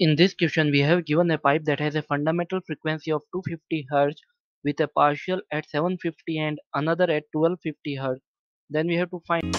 In this question, we have given a pipe that has a fundamental frequency of 250 Hz with a partial at 750 and another at 1250 Hz. Then we have to find